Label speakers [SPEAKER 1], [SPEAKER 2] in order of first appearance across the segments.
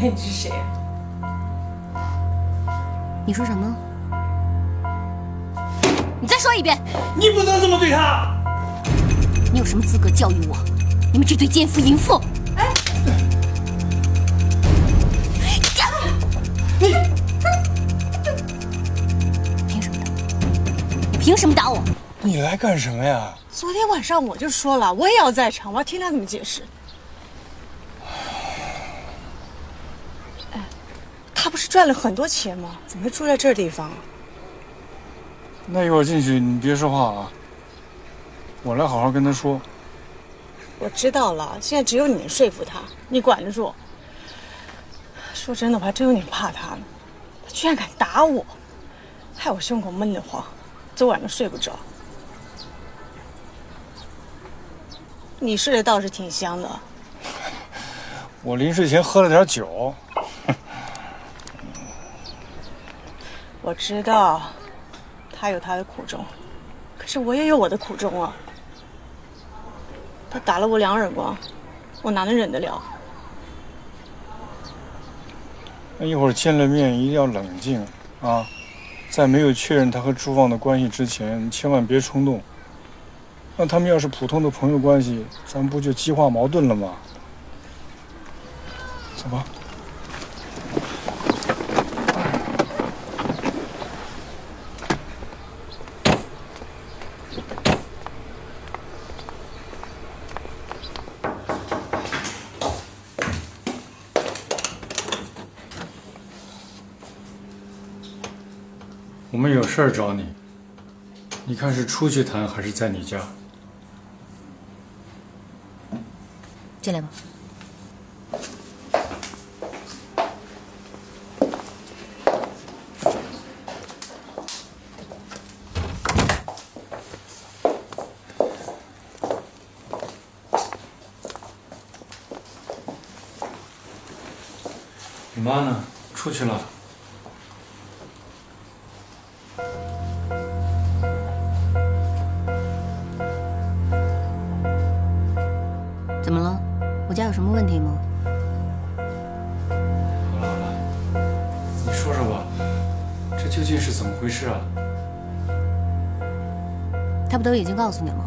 [SPEAKER 1] 为你是谁？
[SPEAKER 2] 你说什么？你再说一遍！
[SPEAKER 3] 你不能这么对他！
[SPEAKER 2] 你有什么资格教育我？你们这对奸夫淫妇！哎！
[SPEAKER 3] 你
[SPEAKER 2] 凭什么打？你凭什么打我？
[SPEAKER 3] 你来干什么呀？
[SPEAKER 1] 昨天晚上我就说了，我也要在场，我要听他怎么解释。哎，他不是赚了很多钱吗？怎么会住在这地方？
[SPEAKER 3] 啊那一会儿进去你别说话啊，我来好好跟他说。
[SPEAKER 1] 我知道了，现在只有你能说服他，你管得住。说真的，我还真有点怕他呢，他居然敢打我，害我胸口闷得慌，昨晚上睡不着。你睡得倒是挺香的。
[SPEAKER 3] 我临睡前喝了点酒。
[SPEAKER 1] 我知道，他有他的苦衷，可是我也有我的苦衷啊。他打了我两耳光，我哪能忍得了？
[SPEAKER 3] 那一会儿见了面一定要冷静啊，在没有确认他和朱旺的关系之前，千万别冲动。那他们要是普通的朋友关系，咱们不就激化矛盾了吗？走吧。我们有事儿找你，你看是出去谈还是在你家？
[SPEAKER 2] 进来吧。
[SPEAKER 3] 你妈呢？出去了。这究竟是怎么回事啊？
[SPEAKER 2] 他不都已经告诉你了吗？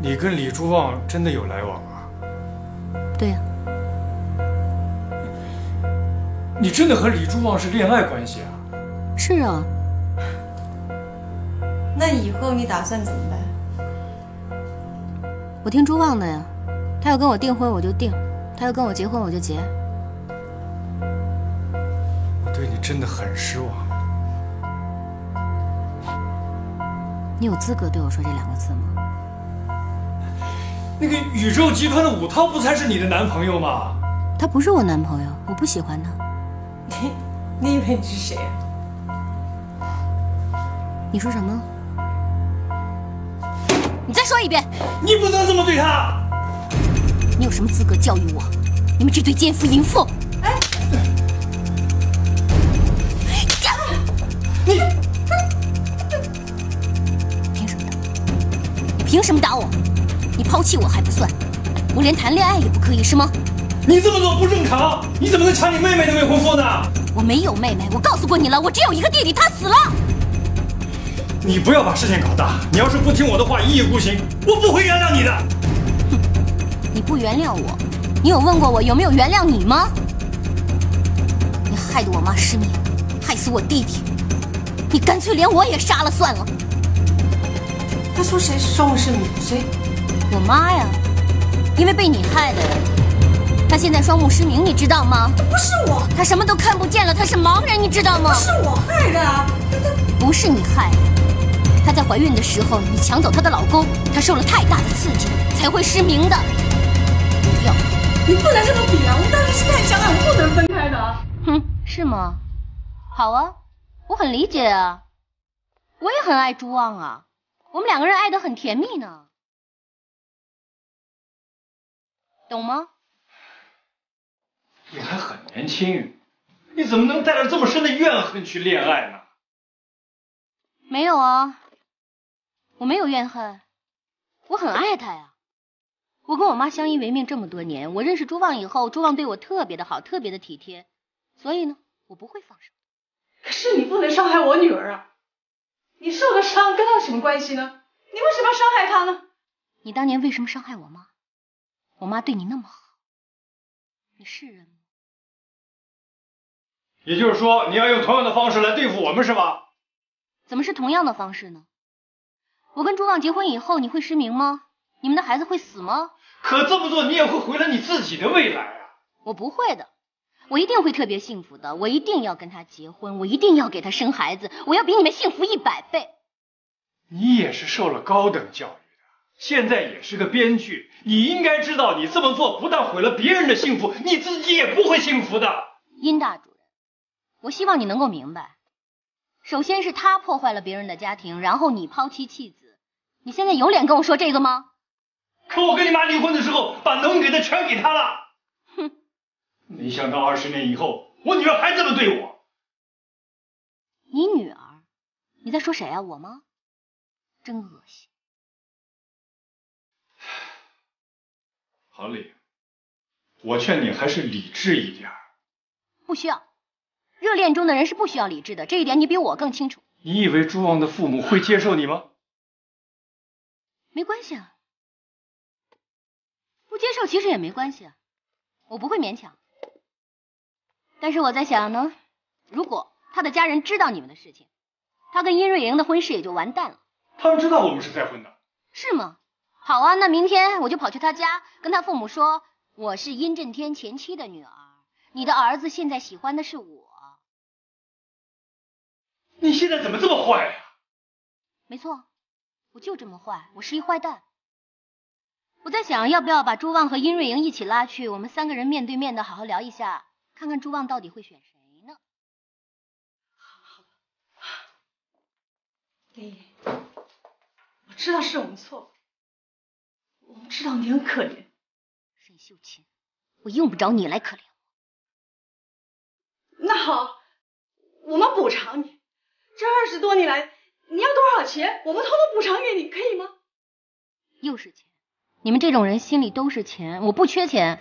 [SPEAKER 3] 你跟李朱旺真的有来往啊？
[SPEAKER 2] 对呀、
[SPEAKER 3] 你真的和李朱旺是恋爱关系啊？
[SPEAKER 2] 是啊，
[SPEAKER 1] 那以后你打算怎么办？
[SPEAKER 2] 我听朱旺的呀。他要跟我订婚我就订，他要跟我结婚我就结。
[SPEAKER 3] 我对你真的很失望。
[SPEAKER 2] 你有资格对我说这两个字吗？
[SPEAKER 3] 那个宇宙集团的武涛不才是你的男朋友吗？
[SPEAKER 2] 他不是我男朋友，我不喜欢他。
[SPEAKER 1] 你你以为你是谁？
[SPEAKER 2] 你说什么？你再说一遍！
[SPEAKER 3] 你不能这么对他！
[SPEAKER 2] 你有什么资格教育我？你们这对奸夫淫妇！什么打我？你抛弃我还不算，我连谈恋爱也不可以是吗？
[SPEAKER 3] 你这么做不正常！你怎么能抢你妹妹的未婚夫呢？
[SPEAKER 2] 我没有妹妹，我告诉过你了，我只有一个弟弟，他死了。
[SPEAKER 3] 你不要把事情搞大！你要是不听我的话，一意孤行，我不会原谅你的。
[SPEAKER 2] 你不原谅我，你有问过我有没有原谅你吗？你害得我妈失明，害死我弟弟，你干脆连我也杀了算了。
[SPEAKER 1] 他说谁是双目失明？谁？
[SPEAKER 2] 我妈呀，因为被你害的，她现在双目失明，你知道吗？
[SPEAKER 1] 不是我，
[SPEAKER 2] 她什么都看不见了，她是盲人，你知道吗？
[SPEAKER 1] 不是我害的啊！
[SPEAKER 2] 不是你害的，她在怀孕的时候你抢走她的老公，她受了太大的刺激才会失明的。不要，
[SPEAKER 1] 你不能这么比啊！我们当时是太相爱，我们不能分开的。
[SPEAKER 2] 哼，是吗？好啊，我很理解啊，我也很爱朱旺啊，我们两个人爱得很甜蜜呢，懂吗？
[SPEAKER 3] 你还很年轻，你怎么能带着这么深的怨恨去恋爱呢？
[SPEAKER 2] 没有啊，我没有怨恨，我很爱他呀。我跟我妈相依为命这么多年，我认识朱旺以后，朱旺对我特别的好，特别的体贴，所以呢，我不会放手。
[SPEAKER 1] 可是你不能伤害我女儿啊！你受的伤跟他有什么关系呢？你为什么要伤害他呢？
[SPEAKER 2] 你当年为什么伤害我妈？我妈对你那么好，你是人吗？
[SPEAKER 3] 也就是说，你要用同样的方式来对付我们，是吧？
[SPEAKER 2] 怎么是同样的方式呢？我跟朱旺结婚以后，你会失明吗？你们的孩子会死吗？
[SPEAKER 3] 可这么做，你也会毁了你自己的未来啊！
[SPEAKER 2] 我不会的，我一定会特别幸福的。我一定要跟他结婚，我一定要给他生孩子，我要比你们幸福一百倍。
[SPEAKER 3] 你也是受了高等教育的，现在也是个编剧，你应该知道，你这么做不但毁了别人的幸福，你自己也不会幸福的。
[SPEAKER 2] 殷大主任，我希望你能够明白，首先是他破坏了别人的家庭，然后你抛妻弃子，你现在有脸跟我说这个吗？
[SPEAKER 3] 可我跟你妈离婚的时候，把能给的全给他了。
[SPEAKER 2] 哼，
[SPEAKER 3] 没想到二十年以后，我女儿还这么对我。
[SPEAKER 2] 你女儿？你在说谁啊？我吗？真恶心。
[SPEAKER 3] 郝丽，我劝你还是理智一点。
[SPEAKER 2] 不需要，热恋中的人是不需要理智的，这一点你比我更清楚。
[SPEAKER 3] 你以为朱旺的父母会接受你吗？
[SPEAKER 2] 没关系啊。不接受其实也没关系啊，我不会勉强。但是我在想呢，如果他的家人知道你们的事情，他跟殷瑞莹的婚事也就完蛋了。
[SPEAKER 3] 他们知道我们是再婚的，
[SPEAKER 2] 是吗？好啊，那明天我就跑去他家，跟他父母说我是殷震天前妻的女儿，你的儿子现在喜欢的是我。
[SPEAKER 3] 你现在怎么这么坏呀？
[SPEAKER 2] 没错，我就这么坏，我是一坏蛋。我在想，要不要把朱旺和殷瑞莹一起拉去，我们三个人面对面的好好聊一下，看看朱旺到底会选谁呢？
[SPEAKER 1] 好的，丽我知道是我们错，我们知道你很可怜。
[SPEAKER 2] 沈秀琴，我用不着你来可怜
[SPEAKER 1] 我。那好，我们补偿你，这二十多年来你要多少钱，我们统统补偿给你，可以吗？
[SPEAKER 2] 又是钱。你们这种人心里都是钱，我不缺钱。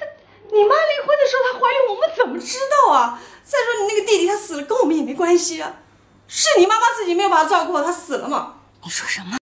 [SPEAKER 1] 你妈离婚的时候她怀孕，我们怎么知道啊？再说你那个弟弟他死了，跟我们也没关系啊。是你妈妈自己没有把他照顾好，他死了吗？
[SPEAKER 2] 你说什么？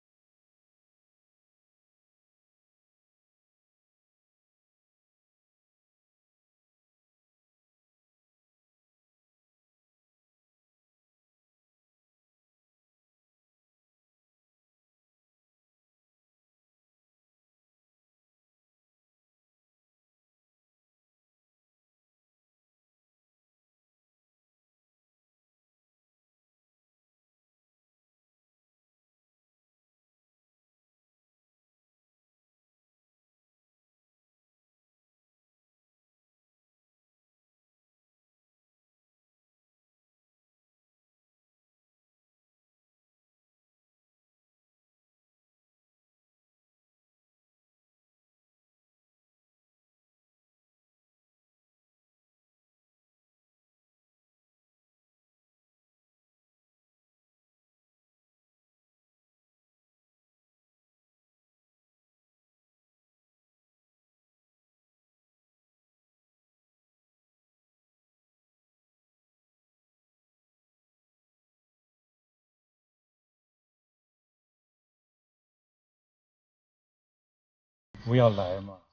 [SPEAKER 3] 不要来嘛。